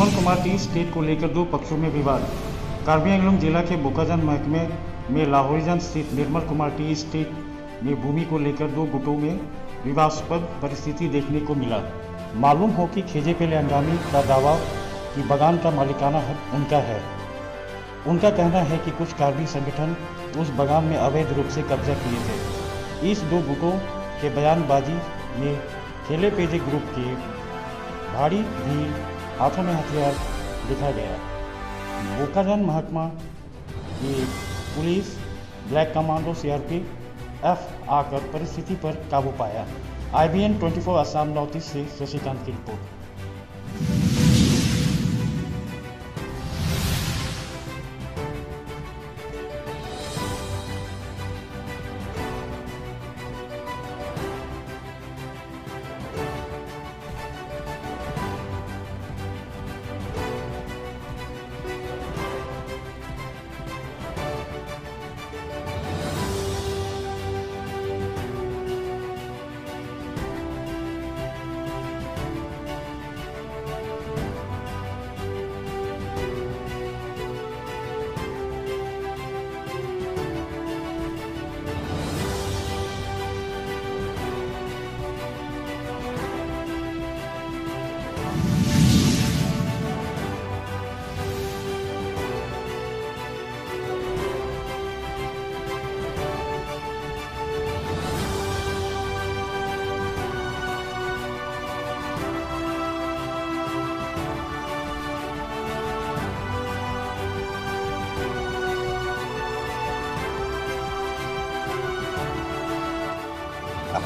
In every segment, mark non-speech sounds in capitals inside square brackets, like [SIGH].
Nirmal Kumar T state को लेकर दो पक्षों में विवाद। कार्बी आंगलोंग जिला के बोकाजन महकमे में लाहौरीजन स्थित निर्मल कुमार टी स्टेट में भूमि को लेकर दो गुटों में विवादास्पद परिस्थिति देखने को मिला। मालूम हो कि खेजे पेले अंगामी का दावा कि बगान का मालिकाना हक उनका है। उनका कहना है कि कुछ कार्बी संगठन उस बगान में अवैध रूप से कब्जा किए थे। इस दो गुटों के बयानबाजी में खेले पेजे ग्रुप के भारी भीड़ हाथों में हथियार दिखा गया बोकाजन महकमा ये police, black commando, CRP, F आकर परिस्थिति पर काबू पाया। I B N IBN 24 Assam east से शशिकांत की रिपोर्ट।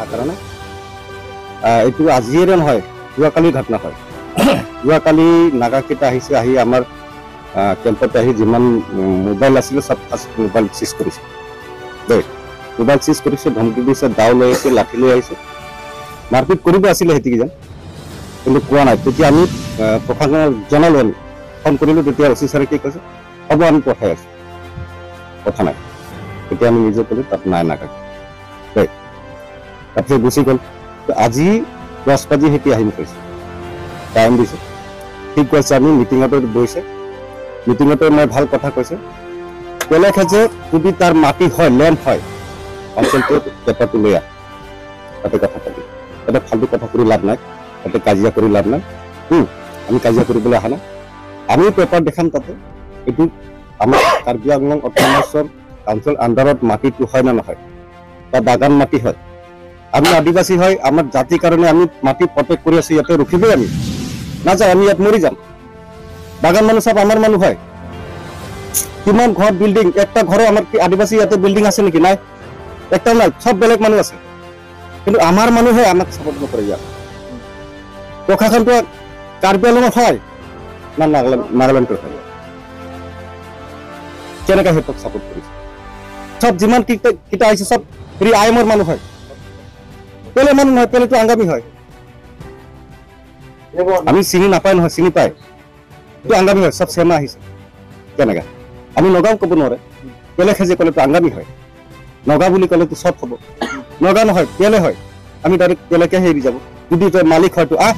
আশা কৰা নাই আহ, এইটো আজিৰে নহয় যোৱাকালিৰ ঘটনা হয়। যোৱাকালি নাগাকেইটা আহিছে আহি আমাৰ কেম্পত আহি যিমান মোবাইল আছিলে চব ফাৰ্ষ্ট মোবাইল চিজ কৰিছে। দেই মোবাইল চিজ কৰিছে ধমকি দিছে দাও লৈ আহিছে লাঠি লৈ আহিছে। মাৰপিট কৰিব আছিলে সিহঁতিকেইজন কিন্তু কোৱা নাই। তেতিয়া আমি প্ৰশাসনক জনালোঁ আমি। ফোন কৰিলোঁ তেতিয়া অচি ছাৰে কি কৈছে? হ'ব আমি পঠাই আছোঁ। কথা নাই। তেতিয়া আমি নিজে ক'লোঁ তাত নাই নাগাকে তাৰপিছত গুচি গ'ল। আজি দহ বাজি সেতি আহিম কৈছে টাইম দিছে। ঠিক কৈছে আমি মিটিঙতে বহিছে। মিটিঙতে মই ভাল কথা কৈছে। বেলেগ যে যদি তাৰ মাটি হয় লেণ্ড হয় অঞ্চলটোত পেপাৰটো লৈ আহ। তাতে কথা পাতি। তাতে ফাল্টু কথা কৰি লাভ নাই। তাতে কাজিয়া কৰি লাভ নাই। আমি কাজিয়া কৰিবলৈ অহা নাই। আমি পেপাৰ দেখাম তাতে। এইটো আমাৰ কাৰ্বি আংলং অট'নমাছৰ কাউন্সিল আণ্ডাৰত মাটিটো হয় নে নহয়? বা বাগান মাটি হয়। আমি আদিবাসী হয় আমাৰ জাতিৰ কাৰণে আমি মাটি প্ৰটেক্ট কৰি আছো ইয়াতে ৰখিবই আমি। নাযায় আমি ইয়াত মৰি যাম। বাগান মানুহ চব আমাৰ মানুহ হয়। কিমান ঘৰ বিল্ডিং একটা ঘৰো আমাৰ আদিবাসী ইয়াতে বিল্ডিং আছে নেকি? নাই। একটাও নাই চব বেলেগ মানুহ আছে। কিন্তু আমাৰ মানুহে আমাক চাপৰ্ট নকৰে ইয়াত। প্ৰশাসনটো কাৰ্বি আংলঙত হয় না নাগালেণ্ড নাগালেণ্ডৰ হয়। কেনেকৈ সিহঁতক চাপৰ্ট কৰিছে? চব যিমান কেইটা আহিছে চব হেৰি আই এমৰ মানুহ হয়। পেলে মানুহ নহয় পেলেটো আংগামী হয়। আমি চিনি নাপায় নহয় চিনি পায়। এইটো আংগামী হয় চব চেমা আহিছে। কেনেকা? আমি নগাঁও ক'ব নোৱাৰে। পেলে খেজে ক'লেতো আংগামী হয়? নগা বুলি ক'লেতো চব হ'ব। নগা নহয় পেলে হয়? আমি ডাইৰেক্ট পেলেকে হেৰি যাব। যদি তই মালিক হয়তো আহ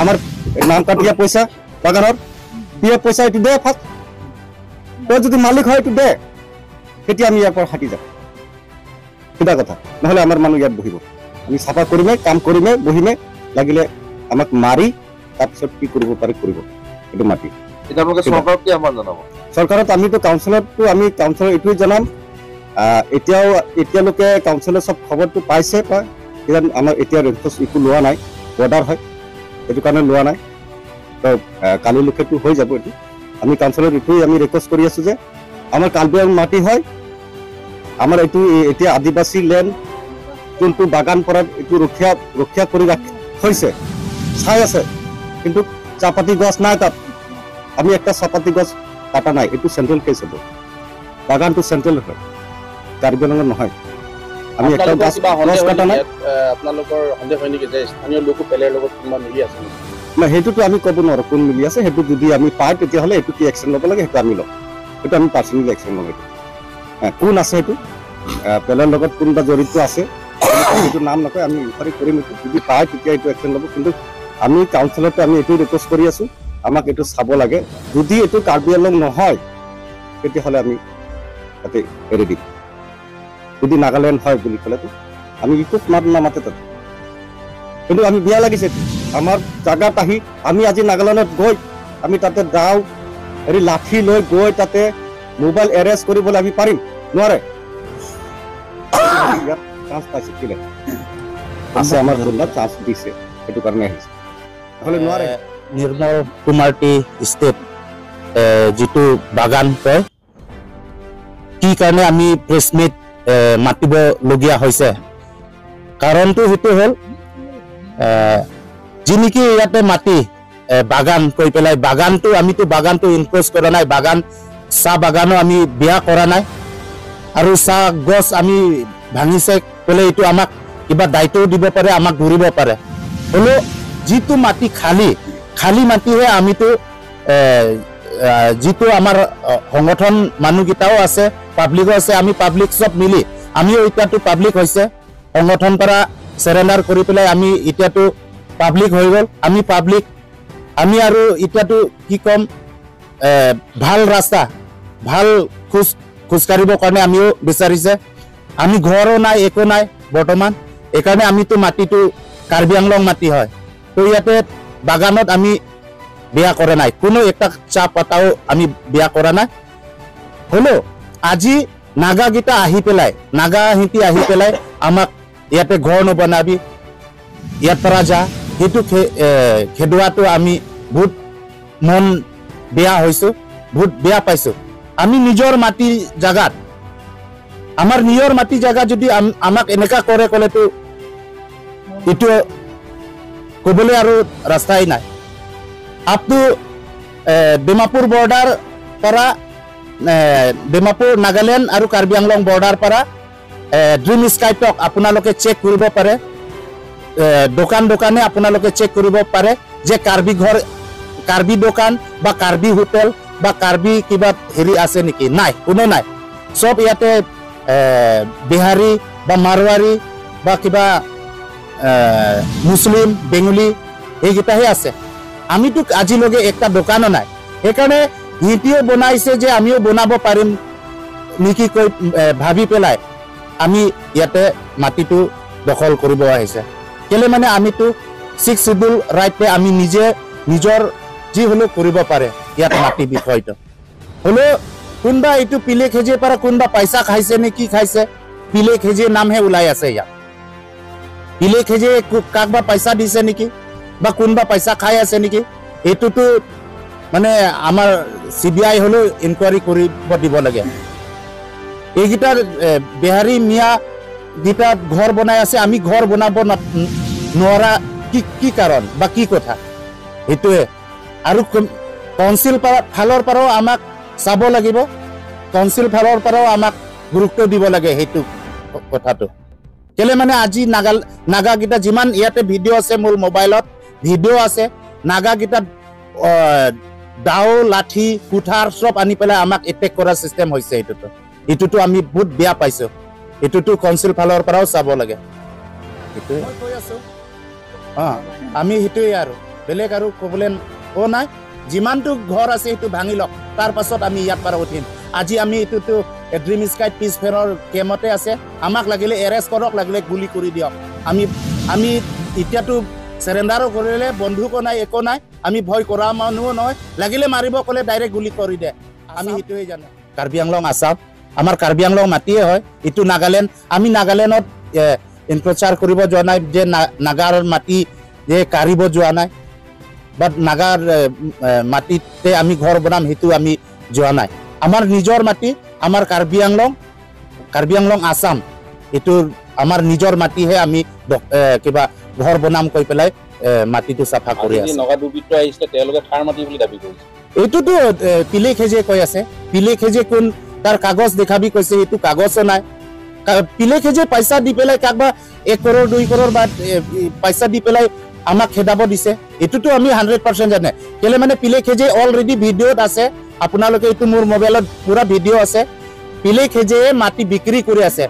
আমাৰ নাম কাটিয়া পইচা বাগানৰ। দিয়ে পইচা এইটো দে ফাৰ্ষ্ট তই যদি মালিক হয় এইটো দে। তেতিয়া আমি ইয়াৰ পৰা হাতি যাম। সিধা কথা। নহ'লে আমাৰ মানুহ ইয়াত বহিব। আমি চাফা কৰিমে কাম কৰিমে বহিমে লাগিলে আমাক মাৰি তাৰপিছত কি কৰিব পাৰে কৰিব। এইটো মাটি। চৰকাৰত আমিতো কাউন্সিলতটো আমি কাউন্সিলৰ এইটোৱে জনাম। এতিয়াও এতিয়ালৈকে কাউন্সিলে চব খবৰটো পাইছে পায় এতিয়া আমাৰ এতিয়া ৰেঞ্চছ একো লোৱা নাই অৰ্ডাৰ হয় সেইটো কাৰণে লোৱা নাই। তো কালিলৈকেতো হৈ যাব এইটো। আমি কাউন্সিলত এইটোৱে আমি ৰিকুৱেষ্ট কৰি আছো যে আমাৰ আংলং মাটি হয় আমাৰ এইটো এতিয়া আদিবাসী লেণ্ড যোনটো বাগান পৰাত এইটো ৰক্ষা ৰক্ষা কৰি ৰাখি থৈছে চাই আছে কিন্তু চাহপাতি গছ নাই তাত। আমি একটা চাহপাতি গছ কাটা নাই এইটো চেণ্ট্ৰেল কেছ হ'ব। বাগানটো চেণ্ট্ৰেল হয় কাৰ্বি আংলঙত নহয়। আমি গছ গছ কাটা নাই। আপোনালোকৰ সন্দেহ হয় নেকি যে স্থানীয় লোকো পেলেৰ লগত কোনোবা মিলি আছে? নাই সেইটোতো আমি ক'ব নোৱাৰো কোন মিলি আছে সেইটো যদি আমি পাই তেতিয়াহ'লে এইটো কি একশ্যন ল'ব লাগে সেইটো আমি ল'ম। সেইটো আমি পাৰ্চনেলি একশ্যন ল'ম এইটো। কোন আছে সেইটো পেলৰ লগত কোনোবা জড়িত আছে সেইটো নাম নকয় আমি ইনকুৱাৰী কৰিম এইটো যদি পায় তেতিয়া এইটো একশ্যন ল'ব। কিন্তু আমি কাউন্সিলতে আমি এইটো ৰিকুৱেষ্ট কৰি আছো আমাক এইটো চাব লাগে। যদি এইটো কাৰ্বি আংলং নহয় তেতিয়াহ'লে আমি তাতে এৰি দিম। যদি নাগালেণ্ড হয় বুলি ক'লেতো আমি একো মাত নামাতে তাতে। কিন্তু আমি বেয়া লাগিছে। আমাৰ জাগাত আহি আমি আজি নাগালেণ্ডত গৈ আমি তাতে যাওঁ হেৰি লাঠি লৈ গৈ তাতে মোবাইল এৰেষ্ট কৰিবলৈ আমি পাৰিম। নোৱাৰে। [COUGHS] চান্স পাইছে কেলে আছে আমাৰ খুন্দাত চান্স দিছে। সেইটো কাৰণে আহিছে নহ'লে নোৱাৰে নিৰ্মল কুমাৰ টি ষ্টেট এ, যিটো বাগান কয়। কি কাৰণে আমি প্ৰেছ মিট মাতিবলগীয়া হৈছে? কাৰণটো সেইটো হ'ল যি নেকি ইয়াতে মাটি বাগান কৈ পেলাই বাগানটো আমিতো বাগানটো ইনক্ৰ'জ কৰা নাই বাগান চাহ বাগানো আমি বিয়া কৰা নাই। আৰু চাহ গছ আমি ভাঙিছে ক'লে এইটো আমাক কিবা দায়িত্বও দিব পাৰে আমাক ঘূৰিব পাৰে। হ'লেও যিটো মাটি খালী খালী মাটিহে আমিতো যিটো আমাৰ সংগঠন মানুহকেইটাও আছে পাব্লিকো আছে আমি পাব্লিক চব মিলি আমিও এতিয়াতো পাব্লিক হৈছে সংগঠন পৰা চেৰেণ্ডাৰ কৰি পেলাই আমি এতিয়াতো পাব্লিক হৈ গ'ল আমি পাব্লিক আমি আৰু এতিয়াতো কি ক'ম ভাল ৰাস্তা ভাল খোজ খোজকাঢ়িবৰ কাৰণে আমিও বিচাৰিছে। আমি ঘৰো নাই একো নাই বৰ্তমান। এইকাৰণে আমিতো মাটিটো কাৰ্বি আংলং মাটি হয়। তো ইয়াতে বাগানত আমি বিয়া কৰা নাই। কোনো এটা চাহ পাতাও আমি বিয়া কৰা নাই। হ'লেও আজি নাগাকেইটা আহি পেলাই নাগা সিহঁতি আহি পেলাই আমাক ইয়াতে ঘৰ নবনাবি ইয়াৰ পৰা যা। সেইটো খেদোৱাটো আমি বহুত মন বেয়া হৈছোঁ বহুত বেয়া পাইছোঁ। আমি নিজৰ মাটি জাগাত আমাৰ নিজৰ মাটি জাগা যদি আম- আমাক এনেকা কৰে ক'লেতো এইটো ক'বলৈ আৰু ৰাস্তাই নাই। আপটো ডিমাপুৰ বৰ্ডাৰ পৰা ডিমাপুৰ নাগালেণ্ড আৰু কাৰ্বি আংলং বৰ্ডাৰ পৰা ড্ৰিম স্কাইটক আপোনালোকে চেক কৰিব পাৰে। দোকান দোকানে আপোনালোকে চেক কৰিব পাৰে যে কাৰ্বি ঘৰ কাৰ্বি দোকান বা কাৰ্বি হোটেল বা কাৰ্বি কিবা হেৰি আছে নেকি? নাই কোনো নাই। চব ইয়াতে বিহাৰী বা মাৰোৱাৰী বা কিবা মুছলিম বেংগলী এইকেইটাহে আছে। আমিতো আজিলৈকে একটা দোকানো নাই। সেইকাৰণে সিহঁতিও বনাইছে যে আমিও বনাব পাৰিম নেকি কৈ ভাবি পেলাই আমি ইয়াতে মাটিটো দখল কৰিব আহিছে। কেলে মানে আমিতো ছিক্স চিডিউল ৰাইটে আমি নিজে নিজৰ যি হ'লেও কৰিব পাৰে ইয়াত মাটি বিষয়টো। হ'লেও কোনোবা এইটো পিলে খেজিৰ পৰা কোনোবা পইচা খাইছে নে কি খাইছে? পিলে খেজিৰ নামহে ওলাই আছে ইয়াত। পিলে খেজে কাক বা পইচা দিছে নেকি? বা কোনোবা পইচা খাই আছে নেকি? এইটোতো মানে আমাৰ চি বি আই হ'লেও ইনকুৱাৰী কৰিব দিব লাগে। এইকেইটাৰ বিহাৰী মিয়া কেইটা ঘৰ বনাই আছে আমি ঘৰ বনাব নোৱাৰা কি কি কাৰণ বা কি কথা? সেইটোৱে। আৰু কাউন্সিল ফালৰ পৰাও আমাক চাব লাগিব। কাউন্সিল ফালৰ পৰাও আমাক গুৰুত্ব দিব লাগে সেইটো কথাটো। কেলে মানে আজি নাগা নাগাকেইটা যিমান ইয়াতে ভিডিঅ' আছে মোৰ মোবাইলত ভিডিঅ' আছে নাগাকেইটাত দাও লাঠি কুঠাৰ চব আনি পেলাই আমাক এটেক কৰা চিষ্টেম হৈছে এইটোতো। এইটোতো আমি বহুত বেয়া পাইছোঁ। এইটোতো কাউন্সিল ফালৰ পৰাও চাব লাগে। সেইটোৱে। মই কৈ আছোঁ। অঁ আমি সেইটোৱে আৰু। বেলেগ আৰু ক'বলৈ ক নাই। যিমানটো ঘৰ আছে সেইটো ভাঙি লওক। তাৰ পাছত আমি ইয়াৰ পৰা উঠিম। আজি আমি এইটোতো ড্ৰিম স্কাই ফেৰৰ কেম্পতে আছে। আমাক লাগিলে এৰেষ্ট কৰক লাগিলে গুলি কৰি দিয়ক। আমি আমি এতিয়াতো চেৰেণ্ডাৰো কৰিলে বন্ধুকো নাই একো নাই। আমি ভয় কৰা মানুহো নহয়। লাগিলে মাৰিব ক'লে ডাইৰেক্ট গুলি কৰি দে। আমি সেইটোৱে জানো। কাৰ্বি আংলং আছাম। আমাৰ কাৰ্বি আংলং মাটিয়ে হয়। এইটো নাগালেণ্ড। আমি নাগালেণ্ডত প্ৰচাৰ কৰিব যোৱা নাই। যে নাগাৰ মাটি যে কাঢ়িব যোৱা নাই। বা নাগাৰ মাটিতে আমি ঘৰ বনাম সেইটো আমি যোৱা নাই। আমাৰ নিজৰ মাটি আমাৰ কাৰ্বি আংলং কাৰ্বি আংলং আছাম এইটো আমাৰ নিজৰ মাটিহে আমি কিবা ঘৰ বনাম কৈ পেলাই মাটিটো চাফা কৰি আছে। এইটোতো পিলে খেজে কৈ আছে। পিলে খেজে কোন তাৰ কাগজ দেখাবি কৈছে এইটো কাগজো নাই। পিলে খেজে পইচা দি পেলাই কাকবা এক কৰোৰ দুই কৰোৰ বা পইচা দি পেলাই আমাক খেদাব দিছে। এইটোতো আমি হাণ্ড্ৰেড পাৰ্চেণ্ট জানে। কেলে মানে পিলে খেজে অলৰেডি ভিডিঅ'ত আছে। আপোনালোকে এইটো মোৰ মোবাইলত পুৰা ভিডিঅ' আছে। পিলে খেজে মাটি বিক্ৰী কৰি আছে।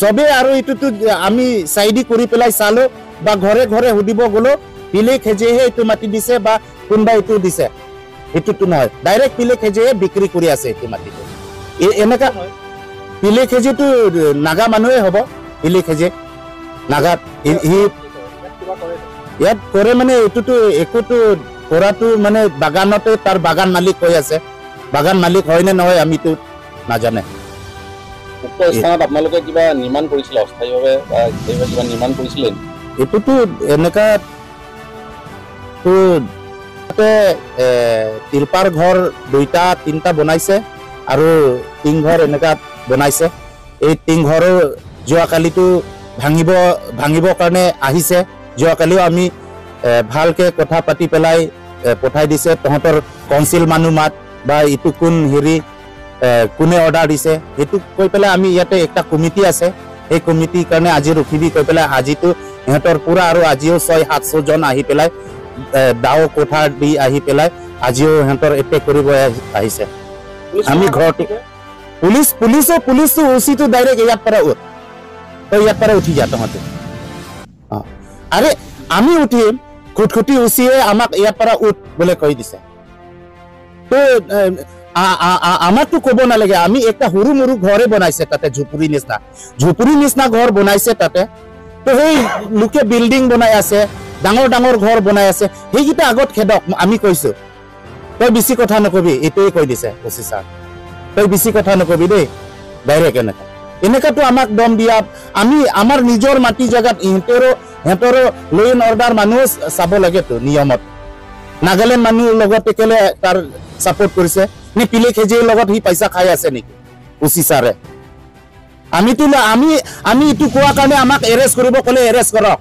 চবেই আৰু এইটোতো আমি চাইডি কৰি পেলাই চালো বা ঘৰে ঘৰে সুধিব গ'লো পিলে খেজেহে এইটো মাটি দিছে বা কোনোবা এইটো দিছে। সেইটোতো নহয়। ডাইৰেক্ট পিলে খেজেহে বিক্ৰী কৰি আছে এইটো মাটিটো। এ- এনেকা পিলে খেজেটো নাগা মানুহে হ'ব পিলে খেজে নাগাত সি- ইয়াত কৰে মানে এইটোতো একোতো কৰাটো মানে বাগানতে তাৰ বাগান মালিক হৈ আছে। বাগান মালিক হয় নে নহয় আমিতো নাজানে। উক্ত স্থানত আপোনালোকে কিবা নিৰ্মাণ কৰিছিলে অস্থায়ীভাৱে বা স্থায়ীভাৱে কিবা নিৰ্মাণ কৰিছিলে? নেকি? এইটোতো এনেকা তো তাতে এ, তিৰপাৰ ঘৰ দুইটা তিনিটা বনাইছে আৰু টিং ঘৰ এনেকা বনাইছে। এই টিং ঘৰো যোৱাকালিতো ভাঙিব ভাঙিবৰ কাৰণে আহিছে। যোৱাকালিও আমি ভালকে কথা পাতি পেলাই পঠাই দিছে। তহঁতৰ কাউন্সিল মানুহ মাত বা ইটো কোন হেৰি কোনে অৰ্ডাৰ দিছে সেইটো কৈ পেলাই আমি ইয়াতে একটা কমিটি আছে। সেই কমিটিৰ কাৰণে আজি ৰখিবি কৈ পেলাই আজিতো সিহঁতৰ পুৰা আৰু আজিও ছয় সাতশ জন আহি পেলাই দাও কোঠা দি আহি পেলাই আজিও সিহঁতৰ এটেক কৰিব আহি- আহিছে। আমি ঘৰটো পুলিচ পুলিচো পুলিচটো উচিটো ডাইৰেক্ট ইয়াৰ পৰা তই ইয়াৰ পৰা উঠি যা তহঁতে। অ। আৰে আমি উঠিম খুটখুটি উচিয়ে আমাক ইয়াৰ পৰা উঠ বোলে কৈ দিছে। তো আমাকতো ক'ব নালাগে আমি একটা সৰু মৰু ঘৰে বনাইছে তাতে ঝুপুৰি নিচিনা। ঝুপুৰি নিচিনা ঘৰ বনাইছে তাতে। তো সেই লোকে বিল্ডিং বনাই আছে ডাঙৰ ডাঙৰ ঘৰ বনাই আছে সেইকেইটা আগত খেদক আমি কৈছো। তই বেছি কথা নকবি এইটোৱে কৈ দিছে অচি ছাৰ। তই বেছি কথা নকবি দেই ডাইৰেক্ট এনেকা। এনেকাতো আমাক দম দিয়া আমি আমাৰ নিজৰ মাটি জেগাত ইহঁতৰো সিহঁতৰো ল এণ্ড অৰ্ডাৰ মানুহ চাব লাগেতো নিয়মত। নাগালেণ্ড মানুহ লগত কেলে তাৰ ছাপৰ্ট কৰিছে। নে পিলে খেজিৰ লগত সি পইচা খাই আছে নেকি? উচি ছাৰে আমিতো আমি আমি এইটো কোৱা কাৰণে আমাক এৰেষ্ট কৰিব ক'লে এৰেষ্ট কৰক।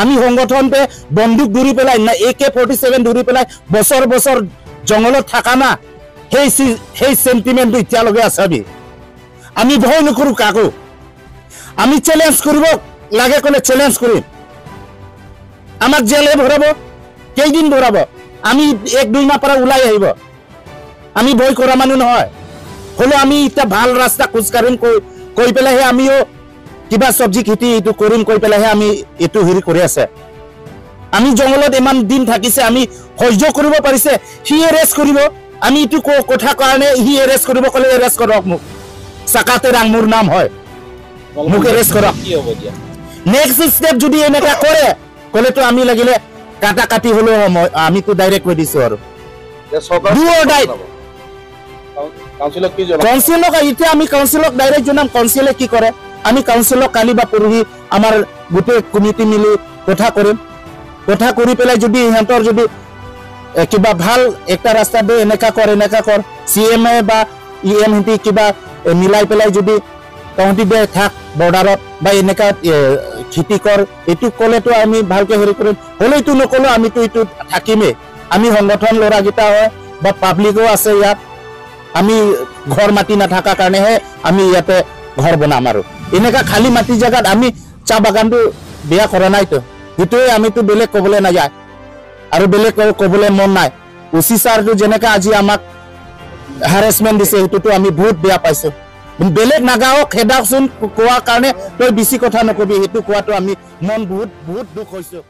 আমি সংগঠনতে বন্দুক ধৰি পেলাই না এ কে ফৰ্টি ছেভেন ধৰি পেলাই বছৰ বছৰ জংঘলত থকা না সেই সেই চেণ্টিমেণ্টটো এতিয়ালৈকে আছে আমি। আমি ভয় নকৰোঁ কাকো। আমি চেলেঞ্জ কৰিব লাগে ক'লে চেলেঞ্জ কৰিম। আমাক জেলহে ভৰাব। কেইদিন ভৰাব? আমি এক দুই মাহ পৰা ওলাই আহিব। আমি ভয় কৰা মানুহ নহয়। হ'লেও আমি এতিয়া ভাল ৰাস্তা খোজকাঢ়িম কৈ কৈ পেলাইহে আমিও কিবা চব্জি খেতি এইটো কৰিম কৈ পেলাইহে আমি এইটো হেৰি কৰি আছে। আমি জংঘলত ইমান দিন থাকিছে আমি সহ্য কৰিব পাৰিছে সি এৰেষ্ট কৰিব। আমি এইটো কথা কাৰণে সি এৰেষ্ট কৰিব ক'লে এৰেষ্ট কৰক মোক। চাকাতে ৰাং মোৰ নাম হয়। মোক arrest কৰক। নেক্সট ষ্টেপ যদি এনেকা কৰে ক'লেতো আমি লাগিলে কাটা কাটি হ'লেও সময় আমিতো ডাইৰেক্ট কৈ দিছো আৰু. কাউন্সিলক এতিয়া আমি কাউন্সিলক ডাইৰেক্ট জনাম কাউন্সিলে কি কৰে? আমি কাউন্সিলক কালি বা পৰহি আমাৰ গোটেই কমিটি মিলি কথা কৰিম। কথা কৰি পেলাই যদি সিহঁতৰ যদি কিবা ভাল একটা ৰাস্তা দে এনেকা কৰ এনেকা কৰ চি এম এ বা ই এম সিহঁতি কিবা মিলাই পেলাই যদি তহঁতি দে থাক বৰ্ডাৰত বা এনেকা এ, খেতি কৰ এইটো ক'লেতো আমি ভালকে হেৰি কৰিম। এইটো নক'লেও আমিতো এইটো থাকিমেই। আমি সংগঠন ল'ৰাকেইটা হয় বা পাব্লিকো আছে ইয়াত। আমি ঘৰ মাটি নাথাকাৰ কাৰণেহে আমি ইয়াতে ঘৰ বনাম আৰু। এনেকা খালী মাটি জেগাত আমি চাহ বাগানটো বেয়া কৰা নাইতো সেইটোৱে আমিতো বেলেগ ক'বলৈ নাযায়। আৰু বেলেগ ক'বলৈ মন নাই। উচি ছাৰটো যেনেকা আজি আমাক হাৰেচমেণ্ট দিছে সেইটোতো আমি বহুত বেয়া পাইছো। বেলেগ নাগাওক খেদাওকচোন কোৱাৰ কাৰণে তই বেছি কথা নকবি সেইটো কোৱাটো আমি মন বহুত বহুত দুখ হৈছো।